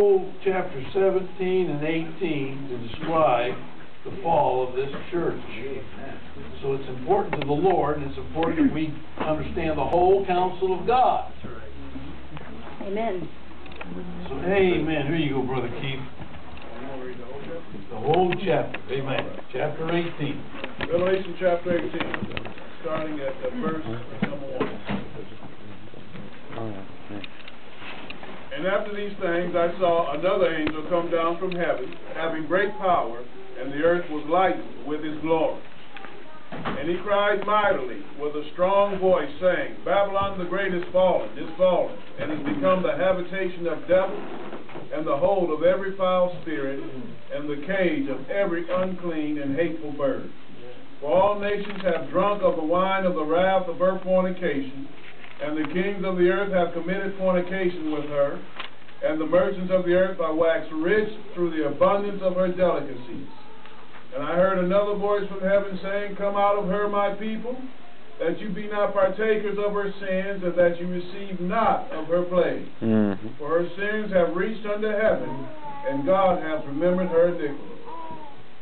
whole chapter seventeen and eighteen to describe the fall of this church. So it's important to the Lord, and it's important that we understand the whole counsel of God. Amen. So, amen. Here you go, Brother Keith. The whole chapter, amen. Chapter eighteen. Revelation chapter 18, starting at uh, verse And after these things I saw another angel come down from heaven, having great power, and the earth was lightened with his glory. And he cried mightily with a strong voice, saying, Babylon the great is fallen, is fallen, and has become the habitation of devils, and the hold of every foul spirit, and the cage of every unclean and hateful bird. For all nations have drunk of the wine of the wrath of her fornication, and the kings of the earth have committed fornication with her, and the merchants of the earth are waxed rich through the abundance of her delicacies. And I heard another voice from heaven saying, Come out of her, my people, that you be not partakers of her sins, and that you receive not of her plagues. Mhm. For her sins have reached unto heaven, and God hath remembered her iniquity.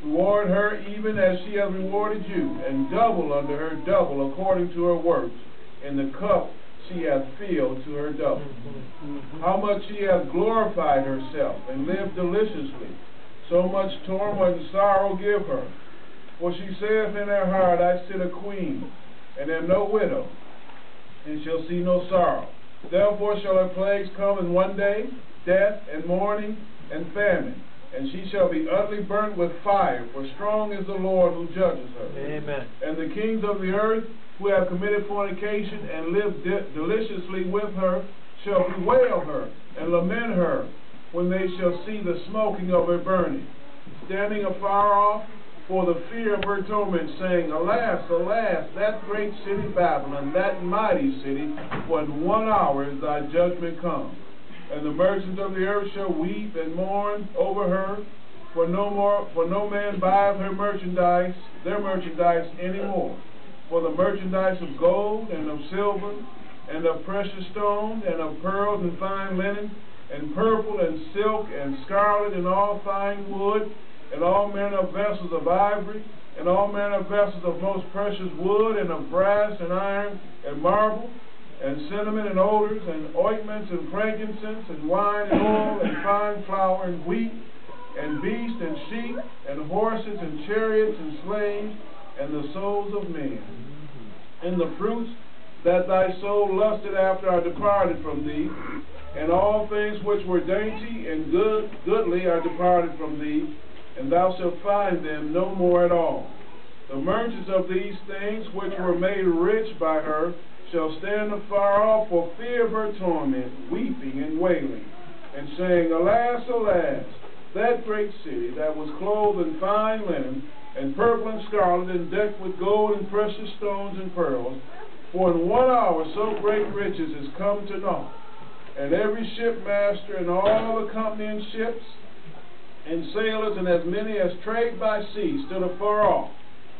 Reward her even as she hath rewarded you, and double unto her double according to her works, in the cup she hath filled to her double. Mm-hmm. How much she hath glorified herself, and lived deliciously, so much torment and sorrow give her. For she saith in her heart, I sit a queen, and am no widow, and shall see no sorrow. Therefore shall her plagues come in one day, death, and mourning, and famine. And she shall be utterly burnt with fire, for strong is the Lord who judges her. Amen. And the kings of the earth, who have committed fornication and lived de- deliciously with her, shall bewail her and lament her when they shall see the smoking of her burning, standing afar off for the fear of her torment, saying, Alas, alas, that great city Babylon, that mighty city, for one hour is thy judgment come. And the merchants of the earth shall weep and mourn over her, for no more, for no man buyeth her merchandise, their merchandise any more. For the merchandise of gold and of silver, and of precious stones, and of pearls and fine linen, and purple and silk and scarlet and all fine wood, and all manner of vessels of ivory, and all manner of vessels of most precious wood, and of brass and iron and marble, and cinnamon and odors, and ointments and frankincense, and wine and oil, and fine flour and wheat, and beasts and sheep, and horses and chariots and slaves, and the souls of men. And the fruits that thy soul lusted after are departed from thee, and all things which were dainty and good goodly are departed from thee, and thou shalt find them no more at all. The merchants of these things which were made rich by her shall stand afar off for fear of her torment, weeping and wailing, and saying, Alas, alas, that great city that was clothed in fine linen, and purple and scarlet, and decked with gold and precious stones and pearls, for in one hour so great riches is come to naught. And every shipmaster and all the company in ships, and sailors, and as many as trade by sea, stood afar off,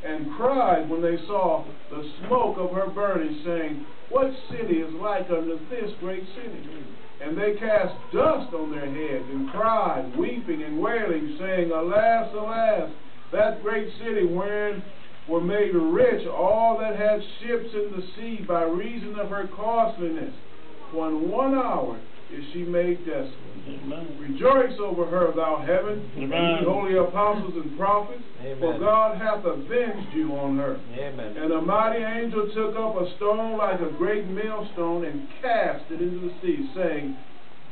and cried when they saw the smoke of her burning, saying, What city is like unto this great city? And they cast dust on their heads, and cried, weeping and wailing, saying, Alas, alas, that great city wherein were made rich all that had ships in the sea by reason of her costliness. For in one hour is she made desolate. Rejoice over her, thou heaven, and ye holy apostles and prophets, for God hath avenged you on her. Amen. And a mighty angel took up a stone like a great millstone and cast it into the sea, saying,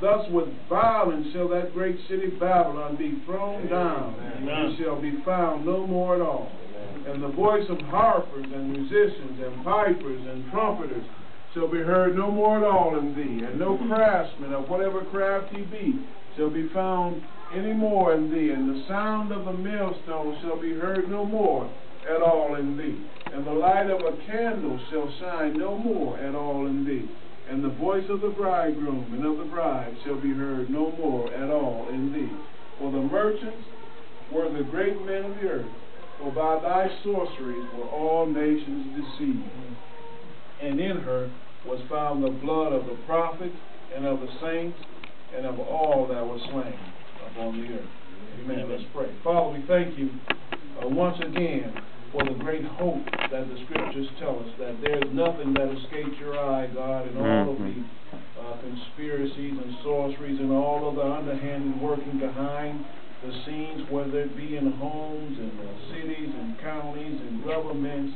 Thus with violence shall that great city Babylon be thrown down, and shall be found no more at all. And the voice of harpers and musicians and pipers and trumpeters shall be heard no more at all in thee, and no craftsman of whatever craft he be shall be found any more in thee, and the sound of the millstone shall be heard no more at all in thee, and the light of a candle shall shine no more at all in thee, and the voice of the bridegroom and of the bride shall be heard no more at all in thee. For the merchants were the great men of the earth, for by thy sorceries were all nations deceived. And in her was found the blood of the prophets and of the saints and of all that were slain upon the earth. Amen. Let's pray. Father, we thank you uh, once again for the great hope that the scriptures tell us that there is nothing that escapes your eye, God, in all of the uh, conspiracies and sorceries and all of the underhanded working behind the scenes, whether it be in homes and uh, cities and counties and governments,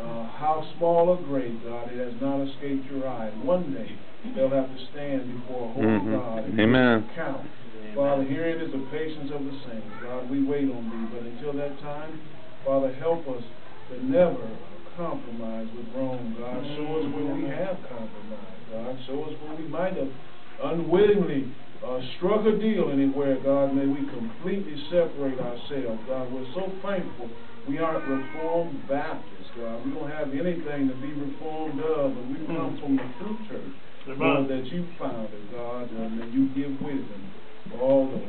uh, how small or great, God, it has not escaped your eye. One day they'll have to stand before a holy Mhm. God and Amen. account. Father, herein is the patience of the saints. God, we wait on thee, but until that time, Father, help us to never compromise with Rome. God, show us where we have compromised. God, show us where we might have unwittingly uh, struck a deal anywhere, God. May we completely separate ourselves, God. We're so thankful we aren't Reformed Baptists, God. We don't have anything to be reformed of, but we come from the true church, Lord, that you founded, God, and that you give wisdom for all those.